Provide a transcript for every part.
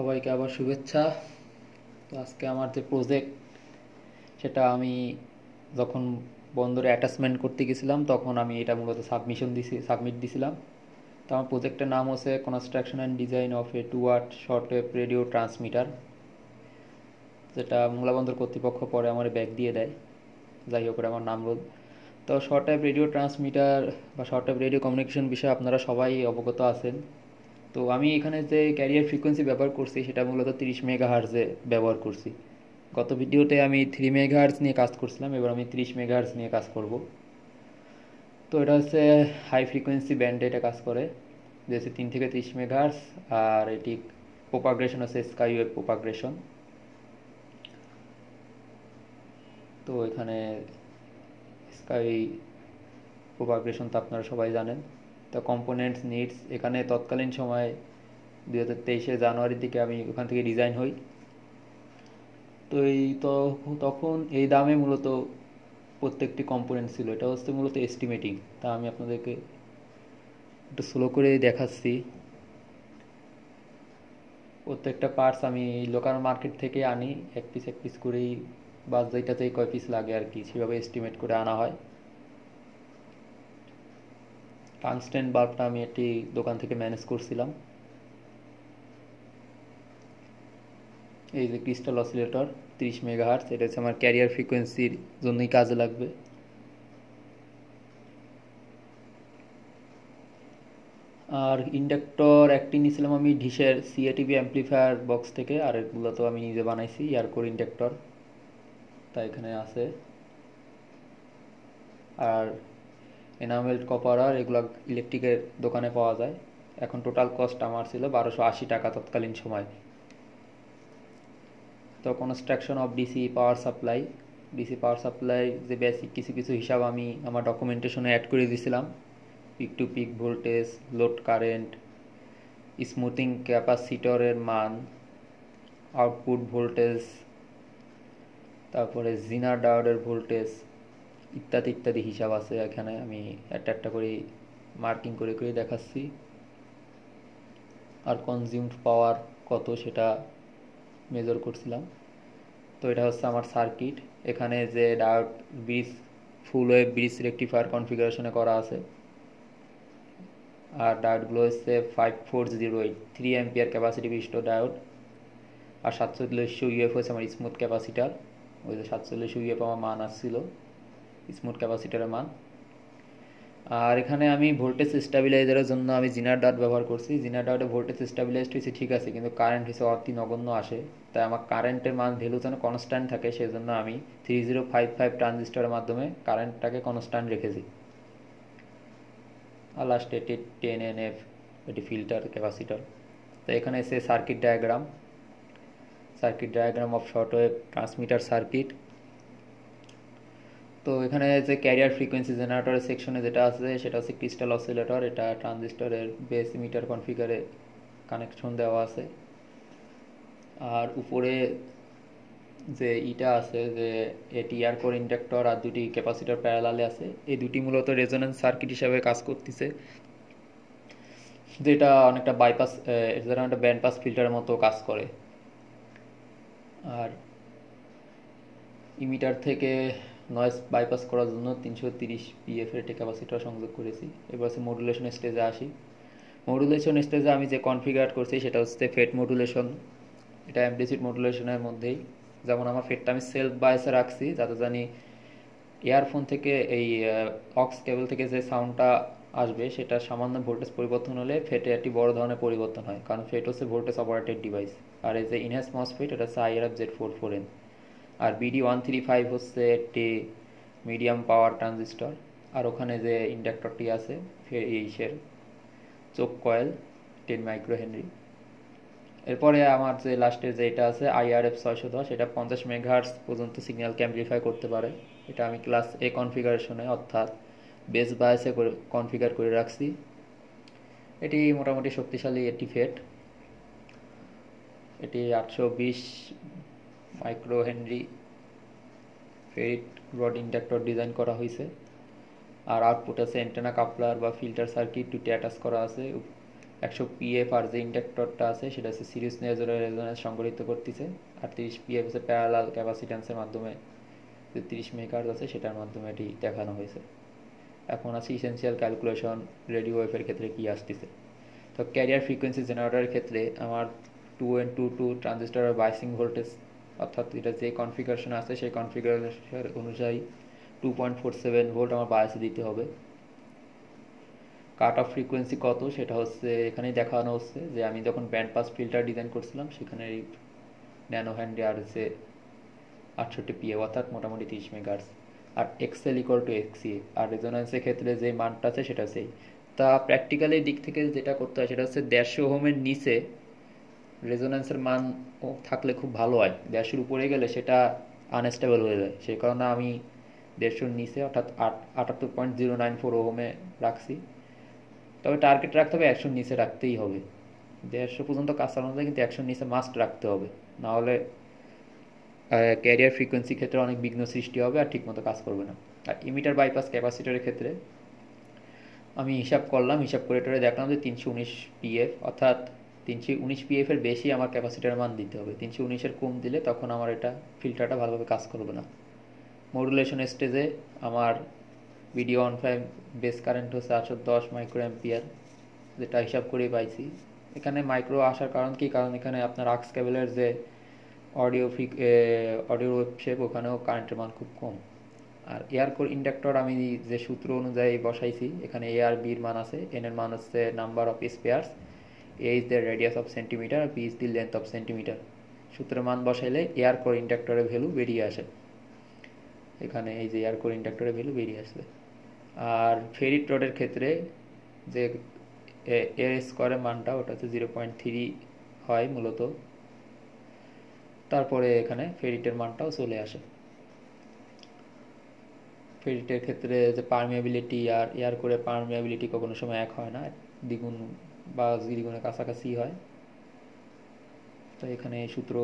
সবাইকে আবার শুভেচ্ছা। তো আজকে আমার যে প্রজেক্ট সেটা আমি যখন বন্দরে অ্যাটাচমেন্ট করতে গেছিলাম, তখন আমি এটা মূলত সাবমিশন দিছি সাবমিট দিছিলাম। তো আমার প্রজেক্টের নাম হচ্ছে construction and design of a two watt short wave radio transmitter যেটা মোংলা বন্দর কর্তৃপক্ষ পরে আমার ব্যাগ দিয়ে দেয়। যাই হোক আমার নাম রোল তো শর্ট ওয়েভ রেডিও ট্রান্সমিটার বা শর্ট ওয়েভ রেডিও কমিউনিকেশন বিষয়ে আপনারা সবাই অবগত আছেন। তো আমি এখানে যে ক্যারিয়ার ফ্রিকোয়েন্সি ব্যবহার করছি, সেটা মূলত তিরিশ মেগা হার্জে ব্যবহার করছি। গত ভিডিওতে আমি থ্রি মেগা হার্জ নিয়ে কাজ করছিলাম, এবার আমি তিরিশ মেগা হার্জ নিয়ে কাজ করব। তো এটা হচ্ছে হাই ফ্রিকোয়েন্সি ব্যান্ডে এটা কাজ করে যেহেতু তিন থেকে তিরিশ মেগা হার্জ আর এটি প্রোপাগ্রেশন হচ্ছে স্কাই ওয়েভ প্রোপাগ্রেশন তো এখানে স্কাই প্রোপাগ্রেশন তো আপনারা সবাই জানেন। তো কম্পোনেন্টস নিডস এখানে তৎকালীন সময়ে দু হাজার তেইশে জানুয়ারির দিকে আমি ওখান থেকে ডিজাইন হই। তো এই তখন এই দামে মূলত প্রত্যেকটি কম্পোনেন্ট ছিল। এটা হচ্ছে মূলত এস্টিমেটিং তা আমি আপনাদেরকে একটু স্লো করে দেখাচ্ছি। প্রত্যেকটা পার্টস আমি লোকাল মার্কেট থেকে আনি। এক পিস এক পিস করেই বাস যেটাতেই কয় পিস লাগে আর কি, সেভাবে এস্টিমেট করে আনা হয়। টাংস্টেন বাল্বটা আমি একটি দোকান থেকে ম্যানেজ করছিলাম। এই যে ক্রিস্টাল অসিলেটর তিরিশ মেগাহার্স এটা হচ্ছে আমার ক্যারিয়ার ফ্রিকোয়েন্সির জন্যই কাজে লাগবে। আর ইন্ডাক্টর একটি নিয়েছিলাম আমি ডিশের সিএটিভি অ্যাম্পলিফায়ার বক্স থেকে, আর এগুলো তো আমি নিজে বানাইছি ইয়ারকোর ইন্ডাক্টর তা এখানে আছে। আর এনামেল কপার আর এগুলো ইলেকট্রিকের দোকানে পাওয়া যায়। এখন টোটাল কস্ট আমার ছিল বারোশো আশি টাকা তৎকালীন সময়। তো construction of DC power supply DC power supply যে বেসিক কিছু কিছু হিসাব আমি আমার ডকুমেন্টেশনে অ্যাড করে দিয়েছিলাম peak to peak voltage load current smoothing ক্যাপাসিটরের মান আউটপুট ভোল্টেজ তারপরে জিনার ডায়োডের ভোল্টেজ ইত্যাদি ইত্যাদি হিসাব আছে এখানে। আমি একটা একটা করে মার্কিং করে করে দেখাচ্ছি। আর কনজিউমড পাওয়ার কত সেটা মেজর করছিলাম। তো এটা হচ্ছে আমার সার্কিট এখানে যে diode bridge full wave bridge rectifier কনফিগারেশনে করা আছে। আর ডায়োডগুলো হচ্ছে five four zero eight three ampere capacity বিশিষ্ট ডায়োড আর সাতচল্লিশশো ইউএফ হচ্ছে আমার স্মুথ ক্যাপাসিটার ওই যে সাতচল্লিশশো ইউএফ আমার মান আসছিল। স্মুথ ক্যাপাসিটারের মান। আর এখানে আমি ভোল্টেজ স্টেবিলাইজারের জন্য আমি জিনার ডাট ব্যবহার করছি। জিনার ডাটে ভোল্টেজ স্টেবিলাইজড হয়েছে ঠিক আছে, কিন্তু কারেন্ট হিসেবে অতি নগণ্য আসে। তাই আমার কারেন্টের মান ভ্যালু যেন কনস্ট্যান্ট থাকে সেই জন্য আমি থ্রি জিরো ফাইভ ফাইভ ট্রানজিস্টারের মাধ্যমে কারেন্টটাকে কনস্ট্যান্ট রেখেছি। আর লাস্টে এটি টেন এন এফ এটি ফিল্টার ক্যাপাসিটার তো এখানে এসে circuit diagram circuit diagram of short wave transmitter circuit তো এখানে যে ক্যারিয়ার ফ্রিকোয়েন্সি জেনারেটরের সেকশনে যেটা আছে, সেটা হচ্ছে ক্রিস্টাল অসিলেটর এটা ট্রানজিস্টরের বেস মিটার কনফিগারে কানেকশন দেওয়া আছে। আর উপরে যে ইটা আছে, যে এটি এয়ারকোর ইন্ডাক্টর আর দুটি ক্যাপাসিটর প্যারালালে আছে, এই দুটি মূলত রেজোনেন্স সার্কিট হিসাবে কাজ করতেছে। যেটা অনেকটা বাইপাস যেটা একটা ব্যান্ড পাস ফিল্টারের মতো কাজ করে। আর ইমিটার থেকে নয়েজ বাইপাস করার জন্য তিনশো তিরিশ পিএফ একটি ক্যাপাসিটার সংযোগ করেছি। এবার হচ্ছে মডুলেশন স্টেজে আসি। মডুলেশন স্টেজে আমি যে কনফিগার করছি, সেটা হচ্ছে ফেট মডুলেশন এটা অ্যাম্পলিসিড মডুলেশনের মধ্যেই। যেমন আমার ফেটটা আমি সেলফ বায়াসে রাখছি, যাতে জানি ইয়ারফোন থেকে এই অক্স কেবল থেকে যে সাউন্ডটা আসবে, সেটা সামান্য ভোল্টেজ পরিবর্তন হলে ফেটে একটি বড় ধরনের পরিবর্তন হয়। কারণ ফেট হচ্ছে ভোল্টেজ অপারেটেড ডিভাইস আর এই যে ইনহ্যান্স মসফেট এটা হচ্ছে IRF Z four four N আর বিডি ওয়ান থ্রি ফাইভ হচ্ছে একটি মিডিয়াম পাওয়ার ট্রানজিস্টর আর ওখানে যে ইন্ডাক্টরটি আছে এইসের চোখ কয়েল টেন মাইক্রো হেনরি। এরপরে আমার যে লাস্টের যে এটা আছে আইআরএফ ছয়শো দশ, এটা পঞ্চাশ মেগাহার্স পর্যন্ত সিগন্যালকে অ্যাম্পলিফাই করতে পারে। এটা আমি ক্লাস এ কনফিগারেশনে অর্থাৎ বেস বায়াসে কনফিগার করে রাখছি। এটি মোটামুটি শক্তিশালী একটি ফেট এটি আটশো বিশ micro henry ferrite rod inductor design করা হয়েছে। আর আউটপুট আছে অ্যান্টেনা কাপলার বা ফিল্টার সার্কিট দুটি অ্যাটাচ করা আছে। একশো পিএফ আর যে ইন্ডাক্টরটা আছে, সেটা হচ্ছে সিরিজ নেজোরাল রেজোনেন্স সংগঠিত করতেছে। আর তিরিশ পিএফ হচ্ছে প্যারালাল ক্যাপাসিট্যান্সের মাধ্যমে যে তিরিশ মেগার্স আছে, সেটার মাধ্যমে এটি দেখানো হয়েছে। এখন আছে ইসেন্সিয়াল ক্যালকুলেশন রেডিও ওয়েভের ক্ষেত্রে কী আসতেছে। তো ক্যারিয়ার ফ্রিকোয়েন্সি জেনারেটরের ক্ষেত্রে আমার টু এন টু টু ট্রানজিস্টারের বাইসিং ভোল্টেজ অর্থাৎ এটা যে কনফিগারেশন আছে, সেই কনফিগারেশন অনুযায়ী two point four seven volt আমার বায়াসে দিতে হবে। কাট অফ ফ্রিকোয়েন্সি কত সেটা হচ্ছে এখানেই দেখানো হচ্ছে যে আমি যখন ব্যান্ড পাস ফিল্টার ডিজাইন করছিলাম, সেখানে এই ন্যানো হ্যান্ডে আর হচ্ছে আটষট্টি পিএ অর্থাৎ মোটামুটি তিরিশ megahertz R X L equal to X C আর রেজোনেন্সের ক্ষেত্রে যে মানটা আছে সেটা সেই। তা প্র্যাকটিক্যালি দিক থেকে যেটা করতে হয়, সেটা হচ্ছে দেড়শো হোমের নিচে রেজোনেন্সের মান থাকলে খুব ভালো হয়। দেড়শোর উপরে গেলে সেটা আনস্টেবল হয়ে যায়। সেই কারণে আমি দেড়শোর নিচে, অর্থাৎ আট, আটাত্তর পয়েন্ট জিরো নাইন ফোর ওহমে রাখছি। তবে টার্গেট রাখতে হবে, একশোর নিচে রাখতেই হবে। দেড়শো পর্যন্ত কাজ চালানো যায় কিন্তু একশোর নিচে মাস্ট রাখতে হবে। নাহলে ক্যারিয়ার ফ্রিকোয়েন্সি ক্ষেত্রে অনেক বিঘ্ন সৃষ্টি হবে আর ঠিকমতো কাজ করবে না। আর ইমিটার বাইপাস ক্যাপাসিটারের ক্ষেত্রে আমি হিসাব করলাম, হিসাব করে টোরে দেখলাম যে তিনশো উনিশ পিএফ অর্থাৎ তিনশো উনিশ পিএফের বেশি আমার ক্যাপাসিটার মান দিতে হবে। তিনশো উনিশের কম দিলে তখন আমার এটা ফিল্টারটা ভালোভাবে কাজ করবে না। মডুলেশন স্টেজে আমার video on five base current হচ্ছে আটশো দশ মাইক্রো অ্যাম্পিয়ার যেটা হিসাব করেই পাইছি। এখানে মাইক্রো আসার কারণ কি? কারণ এখানে আপনার আক্স কেবলের যে অডিও ফ্রিক অডিও শেপ ওখানেও কারেন্টের মান খুব কম। আর এয়ার কোর ইন্ডাক্টর আমি যে সূত্র অনুযায়ী বসাইছি, এখানে এ আর বির মান আছে এন এর মান হচ্ছে number of spares A is the radius of centimetre R P is the length of centimetre সূত্রের মান বসাইলে এয়ার কোর ইন্ডাক্টরের ভ্যালু বেরিয়ে আসে। এখানে এই যে এয়ার কোর ইন্ডাক্টরের ভ্যালু বেরিয়ে আসবে। আর ফেরিট রডের ক্ষেত্রে যে এর স্কোয়ারের মানটা, ওটা হচ্ছে জিরো পয়েন্ট থ্রি হয় মূলত। তারপরে এখানে ফেরিটের মানটাও চলে আসে। ফেরিটের ক্ষেত্রে যে পারমিয়াবিলিটি আর এয়ার করে পারমিয়াবিলিটি কখনো সময় এক হয় না। দ্বিগুণ বা দ্বিগুণের কাছাকাছি হয়। তো এখানে সূত্র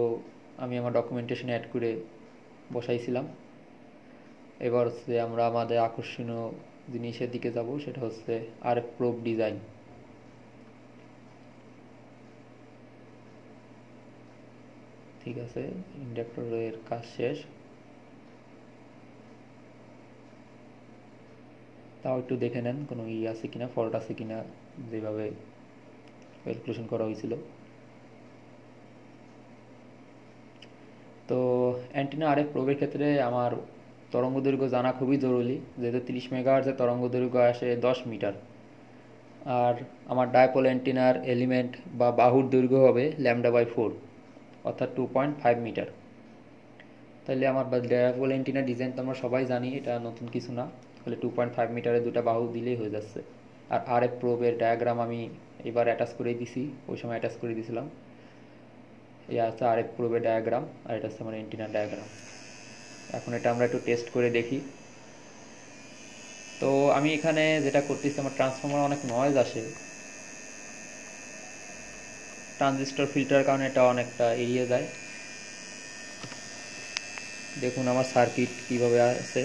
আমি আমার ডকুমেন্টেশনে অ্যাড করে বসাইছিলাম। এবার হচ্ছে আমরা আমাদের আকর্ষণীয় জিনিসের দিকে যাব, সেটা হচ্ছে আর প্রোব ডিজাইন ঠিক আছে, ইন্ডাক্টরের কাজ শেষ। তাও একটু দেখে নেন, কোনো ই আছে কিনা ফল্ট আছে কিনা, যেভাবে ক্যালকুলেশন করা হয়েছিল। তো অ্যান্টিনা আরেক প্রবের ক্ষেত্রে আমার তরঙ্গ দৈর্ঘ্য জানা খুবই জরুরি, যেহেতু তিরিশ মেগাহার্জের তরঙ্গ দৈর্ঘ্য আসে দশ মিটার। আর আমার ডায়পোল অ্যান্টিনার এলিমেন্ট বা বাহুর দৈর্ঘ্য হবে ল্যামডা বাই ফোর অর্থাৎ টু পয়েন্ট ফাইভ মিটার তাহলে আমার ডায়াপোল অ্যান্টিনা ডিজাইন তো আমরা সবাই জানি, এটা নতুন কিছু না। তাহলে টু পয়েন্ট ফাইভ মিটারে দুটা বাহু দিলেই হয়ে যাচ্ছে। আর আর এফ প্রোবের ডায়াগ্রাম আমি এবার অ্যাটাচ করে দিছি, ওই সময় অ্যাটাচ করে দিয়েছিলাম এই আছে আর এফ প্রোবের ডায়াগ্রাম আর এটা হচ্ছে আমার অ্যান্টিনার ডায়াগ্রাম এখন এটা আমরা একটু টেস্ট করে দেখি। তো আমি এখানে যেটা করতেছি, আমার ট্রান্সফর্মার অনেক নয়েজ আসে। ট্রানজিস্টর ফিল্টার কারণে এটা অনেকটা এড়িয়ে যায়। দেখুন আমার সার্কিট কীভাবে আছে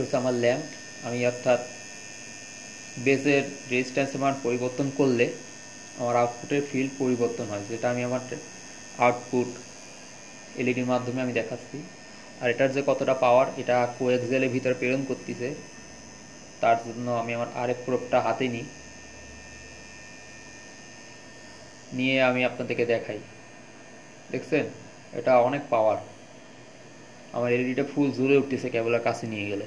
হচ্ছে আমার ল্যাম্প। আমি অর্থাৎ বেসের রেজিস্ট্যান্সের মান পরিবর্তন করলে আমার আউটপুটের ফিল্ড পরিবর্তন হয়, যেটা আমি আমার আউটপুট এলইডির মাধ্যমে আমি দেখাচ্ছি। আর এটার যে কতটা পাওয়ার এটা কোএক্সেলের ভিতরে প্রেরণ করতেছে, তার জন্য আমি আমার আরেক প্রোপটা হাতে নিই। নিয়ে আমি আপনাদেরকে দেখাই। দেখছেন? এটা অনেক পাওয়ার আমার এলইডিটা ফুল জুড়ে উঠতেছে কেবলের কাছে নিয়ে গেলে।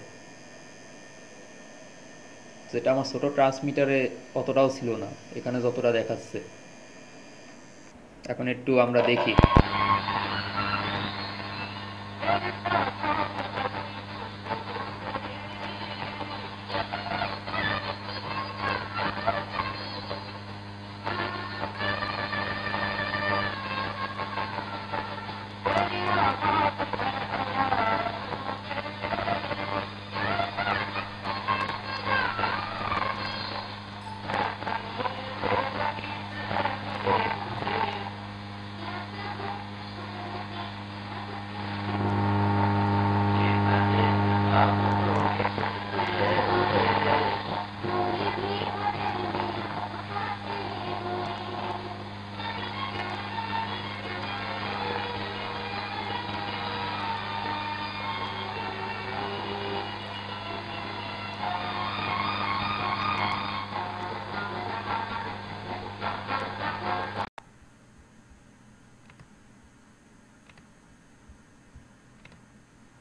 যেটা আমার ছোট ট্রান্সমিটারে অতটাও ছিল না। এখানে যতটা দেখাচ্ছে। এখন একটু আমরা দেখি।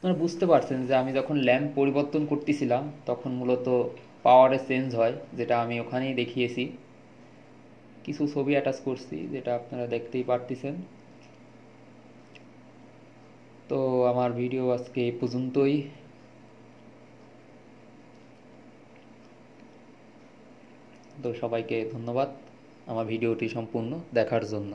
আপনারা বুঝতে পারছেন যে আমি যখন ল্যাম্প পরিবর্তন করতেছিলাম, তখন মূলত পাওয়ারে চেঞ্জ হয়, যেটা আমি ওখানেই দেখিয়েছি। কিছু ছবি অ্যাটাচ করছি, যেটা আপনারা দেখতেই পারতেছেন। তো আমার ভিডিও আজকে এই পর্যন্তই। তো সবাইকে ধন্যবাদ আমার ভিডিওটি সম্পূর্ণ দেখার জন্য।